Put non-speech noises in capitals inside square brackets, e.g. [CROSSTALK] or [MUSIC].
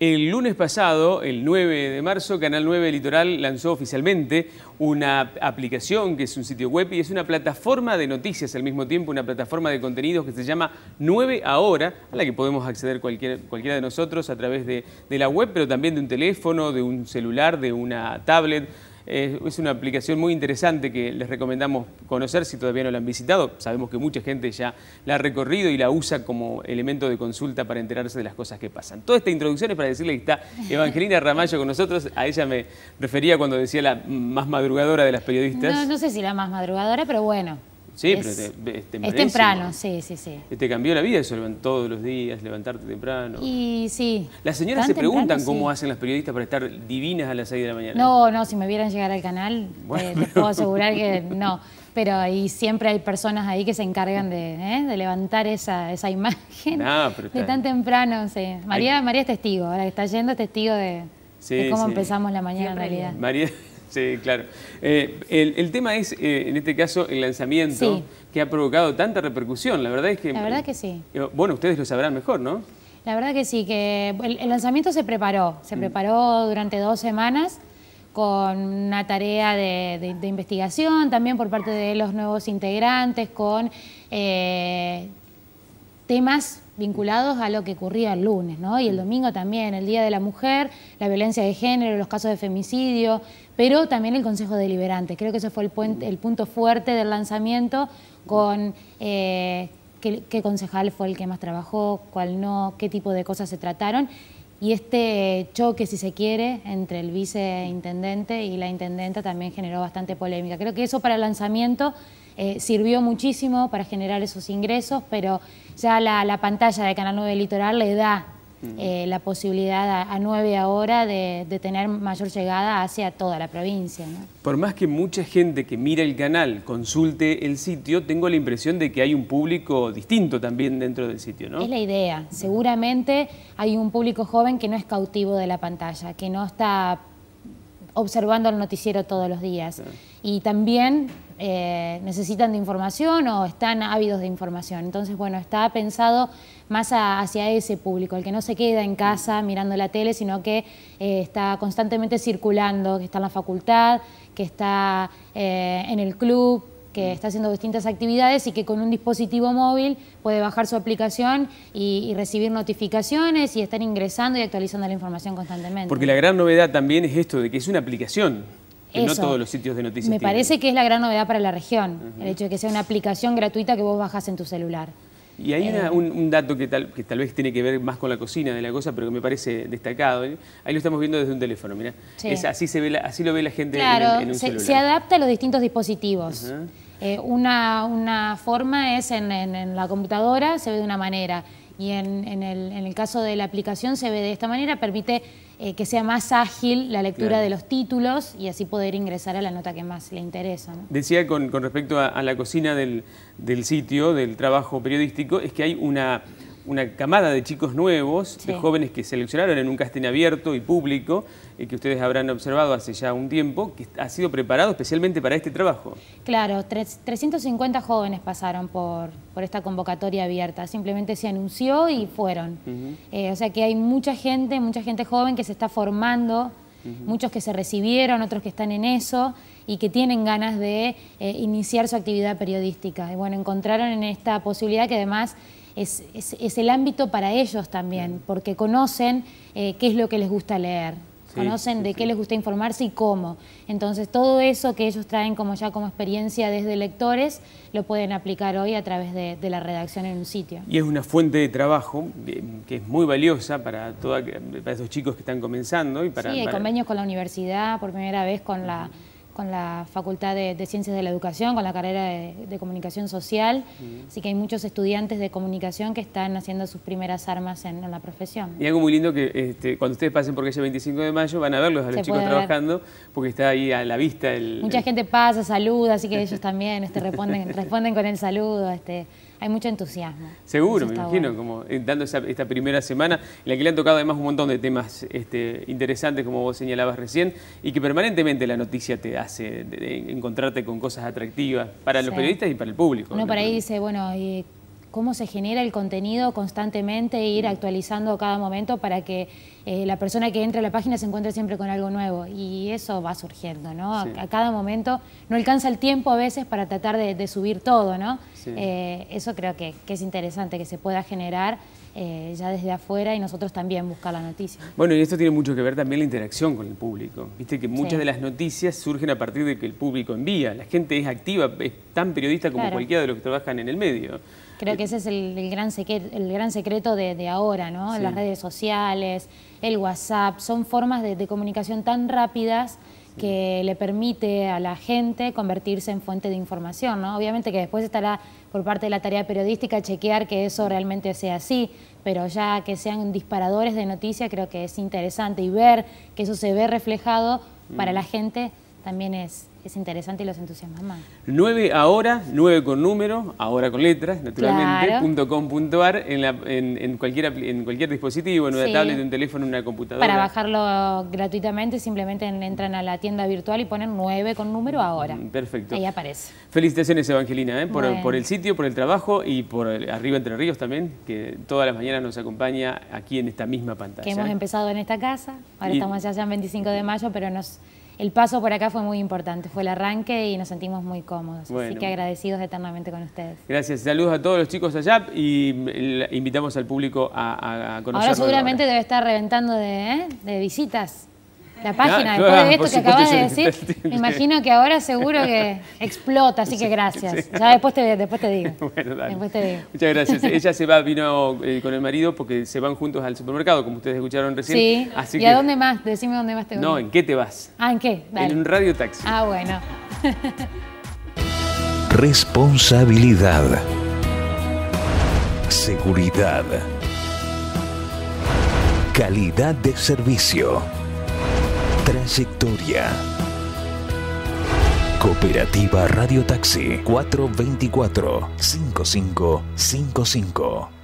El lunes pasado, el 9 de marzo, Canal 9 Litoral lanzó oficialmente una aplicación que es un sitio web y es una plataforma de noticias al mismo tiempo, una plataforma de contenidos que se llama 9 Ahora, a la que podemos acceder cualquier, cualquiera de nosotros a través de, de la web, pero también de un teléfono, de un celular, de una tablet es una aplicación muy interesante que les recomendamos conocer si todavía no la han visitado. Sabemos que mucha gente ya la ha recorrido y la usa como elemento de consulta para enterarse de las cosas que pasan. Toda esta introducción es para decirle que está Evangelina Ramallo con nosotros. A ella me refería cuando decía la más madrugadora de las periodistas. No, no sé si la más madrugadora, pero bueno. Sí, pero es temprano, sí, sí, sí. ¿Te cambió la vida eso, todos los días, levantarte temprano? Y sí. Las señoras se preguntan cómo hacen las periodistas para estar divinas a las 6 de la mañana. No, no, si me vieran llegar al canal, eh, les puedo asegurar que [LAUGHS] no. Pero ahí siempre hay personas ahí que se encargan de, ¿eh? levantar esa, esa imagen de tan temprano. Sí. María, María es testigo, ahora que está yendo es testigo de, cómo empezamos la mañana en realidad. María... Sí, claro. Eh, el, tema es, eh, en este caso, el lanzamiento que ha provocado tanta repercusión. La verdad es que... La verdad que sí. Eh, bueno, ustedes lo sabrán mejor, ¿no? La verdad que sí, que el, lanzamiento se preparó. Se mm. preparó durante dos semanas con una tarea de, investigación, también por parte de los nuevos integrantes, con temas vinculados a lo que ocurría el lunes, ¿no? Y el domingo también, el Día de la Mujer, la violencia de género, los casos de femicidio, pero también el Consejo Deliberante. Creo que ese fue el, el punto fuerte del lanzamiento con eh, qué, qué, concejal fue el que más trabajó, cuál no, qué tipo de cosas se trataron. Y este choque, si se quiere, entre el viceintendente y la intendenta también generó bastante polémica. Creo que eso para el lanzamiento eh, sirvió muchísimo para generar esos ingresos, pero ya la, pantalla de Canal 9 Litoral le da eh, la posibilidad a, 9 ahora de, tener mayor llegada hacia toda la provincia. Por más que mucha gente que mira el canal consulte el sitio, tengo la impresión de que hay un público distinto también dentro del sitio, ¿no? Es la idea. Seguramente hay un público joven que no es cautivo de la pantalla, que no está observando el noticiero todos los días. Y también eh, necesitan de información o están ávidos de información. Entonces, bueno, está pensado más hacia ese público, el que no se queda en casa mirando la tele, sino que eh, está constantemente circulando, que está en la facultad, que está eh, en el club, que está haciendo distintas actividades y que con un dispositivo móvil puede bajar su aplicación y, recibir notificaciones y estar ingresando y actualizando la información constantemente. Porque la gran novedad también es esto de que es una aplicación no todos los sitios de noticias Me parece que es la gran novedad para la región, el hecho de que sea una aplicación gratuita que vos bajas en tu celular. Y hay eh, un, dato que tal, que tal vez tiene que ver más con la cocina de la cosa, pero que me parece destacado. ¿eh? Ahí lo estamos viendo desde un teléfono, mira. así, se ve así lo ve la gente en, un se, celular. se adapta a los distintos dispositivos. Eh, una, forma es en, la computadora, se ve de una manera y en, el, caso de la aplicación se ve de esta manera, permite eh, que sea más ágil la lectura de los títulos y así poder ingresar a la nota que más le interesa. Decía con, respecto a, la cocina del, del sitio, del trabajo periodístico, es que hay una una camada de chicos nuevos, de jóvenes que seleccionaron en un casting abierto y público, y que ustedes habrán observado hace ya un tiempo, que ha sido preparado especialmente para este trabajo. Claro, 350 jóvenes pasaron por, por esta convocatoria abierta, simplemente se anunció y fueron. Eh, o sea que hay mucha gente, mucha gente joven que se está formando, muchos que se recibieron, otros que están en eso y que tienen ganas de eh, iniciar su actividad periodística. Y bueno, encontraron en esta posibilidad que además es, el ámbito para ellos también, porque conocen eh, qué es lo que les gusta leer, conocen de qué les gusta informarse y cómo. Entonces todo eso que ellos traen como ya como experiencia desde lectores, lo pueden aplicar hoy a través de, la redacción en un sitio. Y es una fuente de trabajo que es muy valiosa para, toda, para esos chicos que están comenzando. Y para, sí, hay convenios con la universidad, por primera vez con la con la Facultad de, Ciencias de la Educación, con la carrera de, Comunicación Social, así que hay muchos estudiantes de comunicación que están haciendo sus primeras armas en, la profesión. Y algo muy lindo que este, cuando ustedes pasen por calle 25 de mayo van a verlos a los chicos trabajando, porque está ahí a la vista el... Mucha gente pasa, saluda, así que ellos también este, responden, [LAUGHS] responden con el saludo, este, hay mucho entusiasmo. Seguro, me imagino, como eh, dando esta primera semana, en la que le han tocado además un montón de temas este, interesantes, como vos señalabas recién, y que permanentemente la noticia te hace encontrarte con cosas atractivas para los periodistas y para el público. Uno por ahí dice, bueno, cómo se genera el contenido constantemente e ir actualizando cada momento para que eh, la persona que entre a la página se encuentre siempre con algo nuevo. Y eso va surgiendo, ¿no? A, cada momento no alcanza el tiempo a veces para tratar de, subir todo, ¿no? Eh, eso creo que, es interesante, que se pueda generar eh, ya desde afuera y nosotros también buscar la noticia. Bueno, y esto tiene mucho que ver también la interacción con el público. Viste que muchas de las noticias surgen a partir de que el público envía. La gente es activa, es tan periodista como cualquiera de los que trabajan en el medio. Creo que ese es el, gran, secreto, el gran secreto de, ahora, ¿no? Las redes sociales, el WhatsApp, son formas de, comunicación tan rápidas que le permite a la gente convertirse en fuente de información, ¿no? Obviamente que después estará por parte de la tarea periodística chequear que eso realmente sea así, pero ya que sean disparadores de noticias creo que es interesante y ver que eso se ve reflejado para mm. la gente también es, es interesante y los entusiasma más. 9 ahora, 9 con número, ahora con letras, naturalmente, .com.ar en, en, cualquier, en cualquier dispositivo, en una tablet, en un teléfono, en una computadora. Para bajarlo gratuitamente simplemente entran a la tienda virtual y ponen 9 con número ahora. Mm, perfecto. Ahí aparece. Felicitaciones Evangelina, ¿eh? por, por, el sitio, por el trabajo y por Arriba Entre Ríos también, que todas las mañanas nos acompaña aquí en esta misma pantalla. Que hemos empezado en esta casa, ahora estamos ya en 25 de mayo, pero nos el paso por acá fue muy importante, fue el arranque y nos sentimos muy cómodos. Así que agradecidos eternamente con ustedes. Gracias. Saludos a todos los chicos allá y invitamos al público a, a Ahora seguramente debe estar reventando de, ¿eh? de visitas la página, después de esto que acabas de decir, [LAUGHS] me imagino que ahora seguro que [LAUGHS] explota, así que gracias. Ya después te, después te digo. [LAUGHS] Bueno, dale. Después te digo. Muchas gracias. Ella se va, vino eh, con el marido porque se van juntos al supermercado, como ustedes escucharon recién. Sí. ¿Y a dónde más? Decime dónde más te voy. No, ¿en qué te vas? Ah, ¿en qué? En un radio taxi. Ah, bueno. Responsabilidad. Seguridad. Calidad de servicio. Trayectoria. Cooperativa Radio Taxi 424 5555